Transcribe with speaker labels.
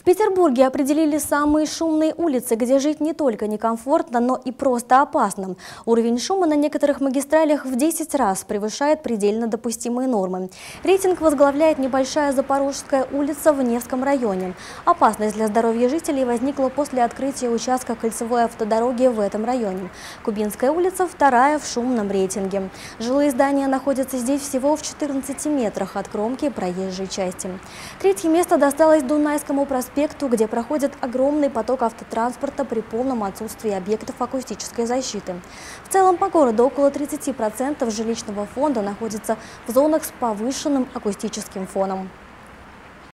Speaker 1: В Петербурге определили самые шумные улицы, где жить не только некомфортно, но и просто опасно. Уровень шума на некоторых магистралях в 10 раз превышает предельно допустимые нормы. Рейтинг возглавляет небольшая Запорожская улица в Невском районе. Опасность для здоровья жителей возникла после открытия участка кольцевой автодороги в этом районе. Кубинская улица вторая в шумном рейтинге. Жилые здания находятся здесь всего в 14 метрах от кромки проезжей части. Третье место досталось Дунайскому проспекту проспекту, где проходит огромный поток автотранспорта при полном отсутствии объектов акустической защиты. В целом по городу около 30% жилищного фонда находится в зонах с повышенным акустическим фоном.